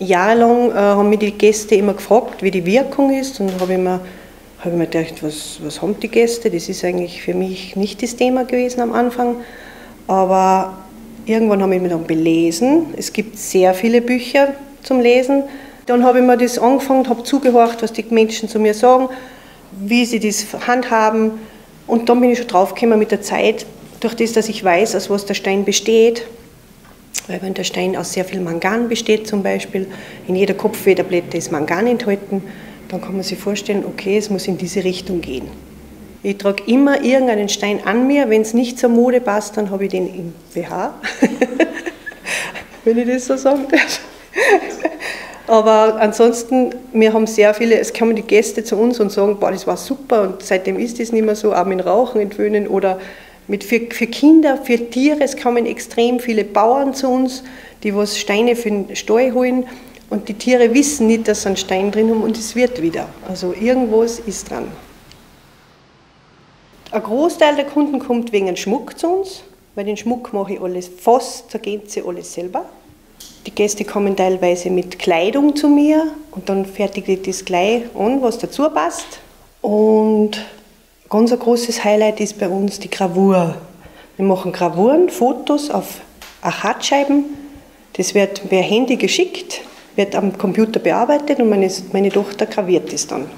jahrelang äh, haben mich die Gäste immer gefragt, wie die Wirkung ist. Und habe ich mir, hab ich mir gedacht, was, was haben die Gäste? Das ist eigentlich für mich nicht das Thema gewesen am Anfang. Aber irgendwann habe ich mich dann belesen. Es gibt sehr viele Bücher zum Lesen. Dann habe ich mir das angefangen, habe zugehört, was die Menschen zu mir sagen, wie sie das handhaben. Und dann bin ich schon draufgekommen mit der Zeit, durch das, dass ich weiß, aus was der Stein besteht, weil wenn der Stein aus sehr viel Mangan besteht zum Beispiel, in jeder Kopfwederblätte ist Mangan enthalten, dann kann man sich vorstellen, okay, es muss in diese Richtung gehen. Ich trage immer irgendeinen Stein an mir, wenn es nicht zur Mode passt, dann habe ich den im BH, wenn ich das so sagen darf. Aber ansonsten, wir haben sehr viele, es kommen die Gäste zu uns und sagen, boah, das war super und seitdem ist das nicht mehr so, auch mit Rauchen entwöhnen oder mit für, für Kinder, für Tiere. Es kommen extrem viele Bauern zu uns, die was Steine für den Stall holen und die Tiere wissen nicht, dass sie einen Stein drin haben und es wird wieder. Also irgendwas ist dran. Ein Großteil der Kunden kommt wegen Schmuck zu uns, weil den Schmuck mache ich alles, fast zur Gänze alles selber. Die Gäste kommen teilweise mit Kleidung zu mir und dann fertige ich das gleich an, was dazu passt. Und Ganz ein großes Highlight ist bei uns die Gravur. Wir machen Gravuren, Fotos auf Achatscheiben. Das wird per Handy geschickt, wird am Computer bearbeitet und meine, meine Tochter graviert es dann.